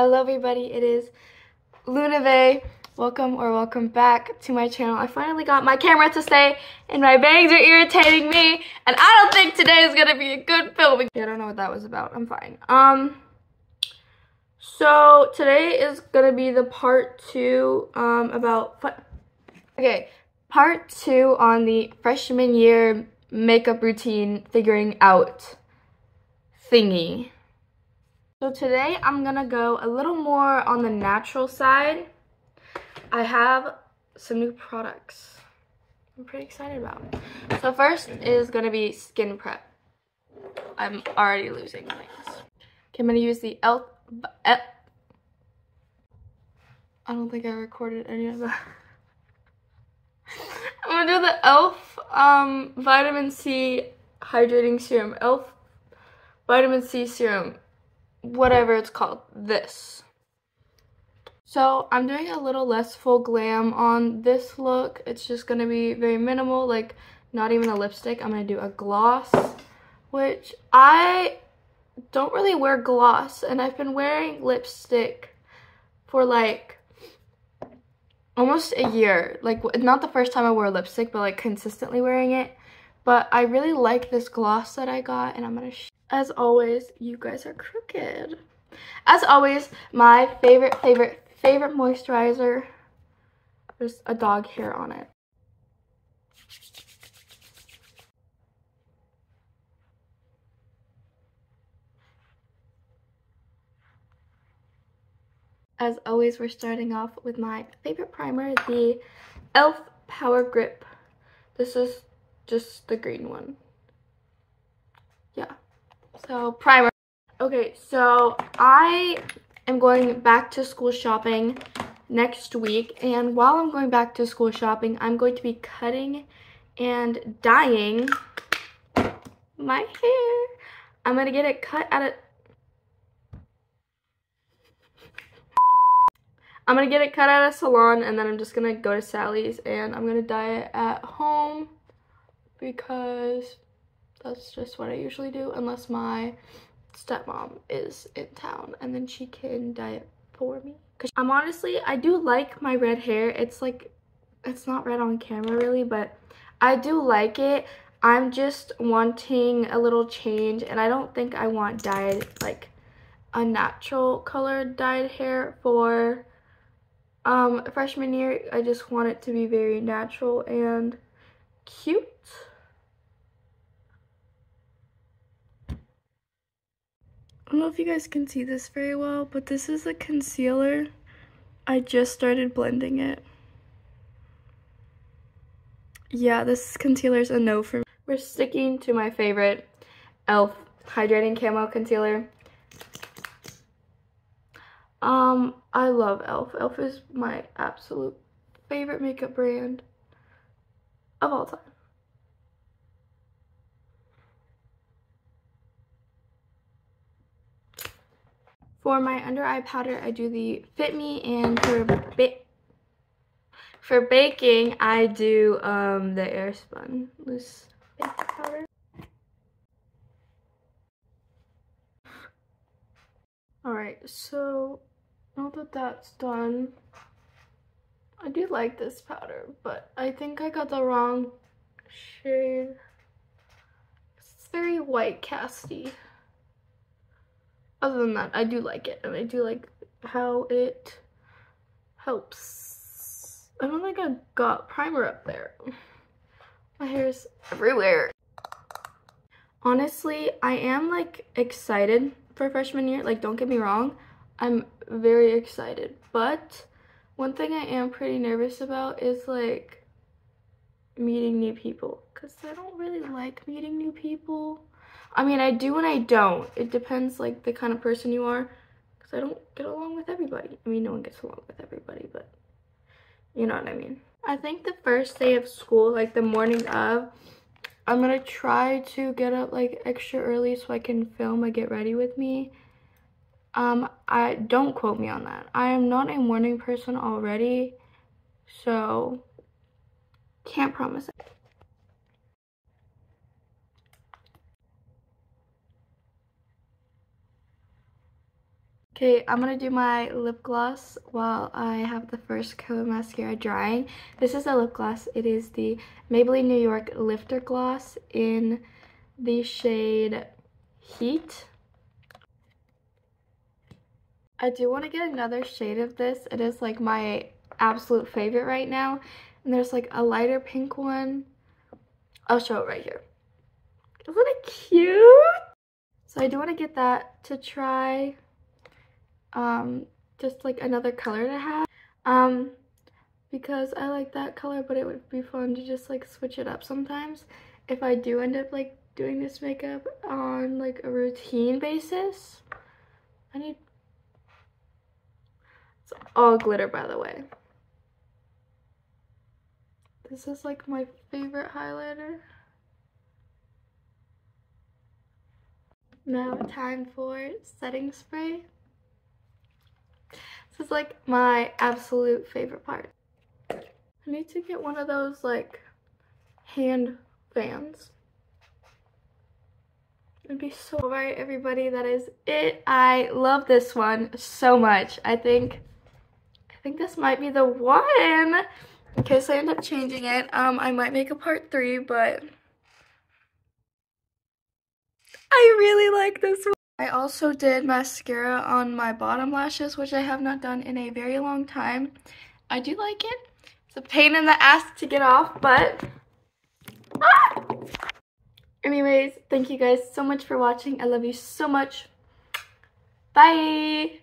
Hello everybody, it is Luna Vae. Welcome or welcome back to my channel. I finally got my camera to stay and my bangs are irritating me and I don't think today is gonna be a good filming. I don't know what that was about, I'm fine. Um, so today is gonna be the part two um, about, okay, part two on the freshman year makeup routine figuring out thingy. So today I'm gonna go a little more on the natural side. I have some new products I'm pretty excited about. So first is gonna be skin prep. I'm already losing things. Okay, I'm gonna use the ELF, I don't think I recorded any of that. I'm gonna do the ELF um, vitamin C hydrating serum. ELF vitamin C serum whatever it's called, this. So I'm doing a little less full glam on this look. It's just going to be very minimal, like not even a lipstick. I'm going to do a gloss, which I don't really wear gloss. And I've been wearing lipstick for like almost a year. Like not the first time I wore lipstick, but like consistently wearing it. But I really like this gloss that I got and I'm going to as always, you guys are crooked. As always, my favorite, favorite, favorite moisturizer. There's a dog hair on it. As always, we're starting off with my favorite primer, the e.l.f. Power Grip. This is just the green one. Yeah. So primer. Okay, so I am going back to school shopping next week. And while I'm going back to school shopping, I'm going to be cutting and dyeing my hair. I'm going to get it cut at a... I'm going to get it cut at a salon and then I'm just going to go to Sally's and I'm going to dye it at home because that's just what I usually do unless my stepmom is in town and then she can dye it for me. Cause I'm honestly, I do like my red hair. It's like, it's not red on camera really, but I do like it. I'm just wanting a little change and I don't think I want dyed like a natural color dyed hair for um, freshman year. I just want it to be very natural and cute. I don't know if you guys can see this very well, but this is a concealer. I just started blending it. Yeah, this concealer is a no for me. We're sticking to my favorite e.l.f. Hydrating Camo Concealer. Um, I love e.l.f. e.l.f. is my absolute favorite makeup brand of all time. For my under eye powder, I do the Fit Me, and for ba for baking, I do um, the Airspun loose baking powder. Alright, so now that that's done, I do like this powder, but I think I got the wrong shade. It's very white casty other than that, I do like it. And I do like how it helps. I don't think I got primer up there. My hair's everywhere. Honestly, I am like excited for freshman year. Like, don't get me wrong. I'm very excited. But one thing I am pretty nervous about is like meeting new people. Because I don't really like meeting new people. I mean, I do and I don't. It depends, like, the kind of person you are. Because I don't get along with everybody. I mean, no one gets along with everybody, but you know what I mean. I think the first day of school, like the morning of, I'm going to try to get up, like, extra early so I can film a get ready with me. Um, I don't quote me on that. I am not a morning person already, so can't promise it. Okay, I'm gonna do my lip gloss while I have the first coat of mascara drying. This is a lip gloss. It is the Maybelline New York Lifter Gloss in the shade Heat. I do want to get another shade of this. It is like my absolute favorite right now. And there's like a lighter pink one. I'll show it right here. Isn't it cute? So I do want to get that to try um, just like another color to have. Um, because I like that color, but it would be fun to just like switch it up sometimes. If I do end up like doing this makeup on like a routine basis. I need, it's all glitter by the way. This is like my favorite highlighter. Now time for setting spray. This is like my absolute favorite part. I need to get one of those like hand fans. It'd be so alright everybody, that is it. I love this one so much. I think I think this might be the one. In case I end up changing it. Um I might make a part three, but I really like this one. I also did mascara on my bottom lashes, which I have not done in a very long time. I do like it. It's a pain in the ass to get off, but... Ah! Anyways, thank you guys so much for watching. I love you so much. Bye!